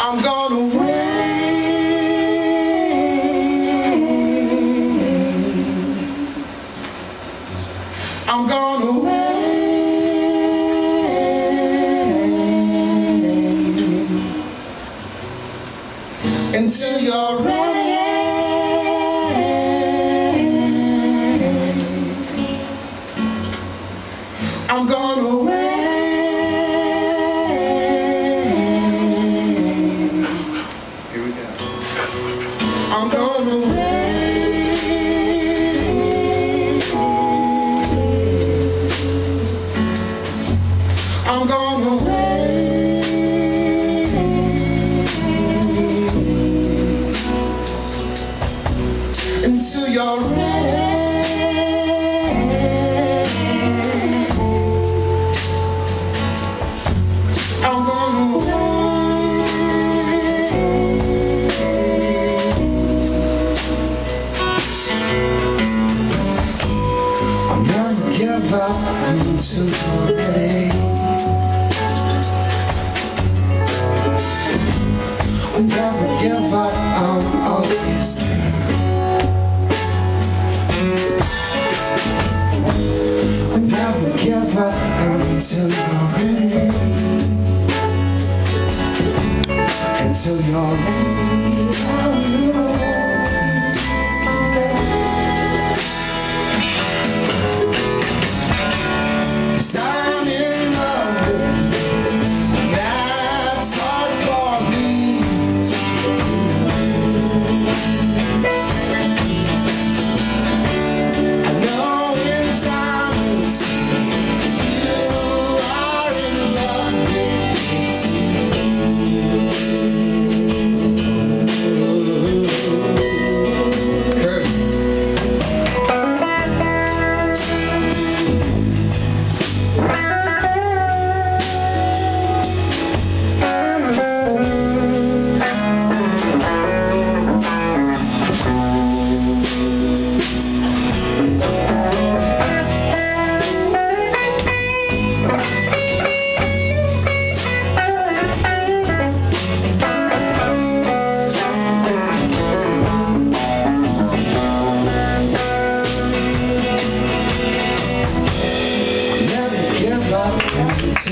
I'm gonna wait. I'm gonna wait until until you're ready. I'll never give up, I'm always there. I'll never give up until you're ready. Until you're ready.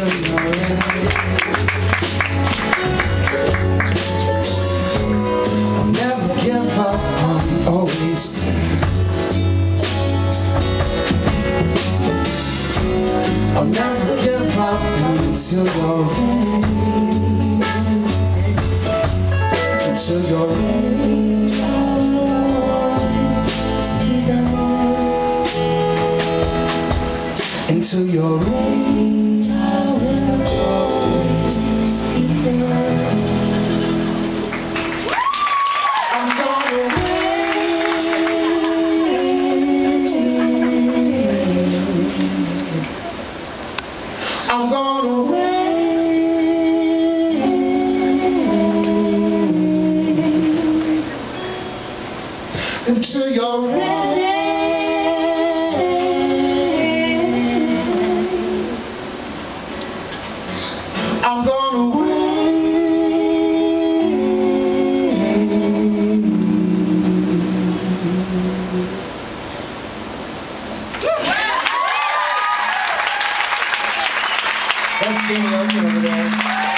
I'll never give up, always there. I'll never give up until you're. Until you're. Until you're into your rain. I'm gonna That's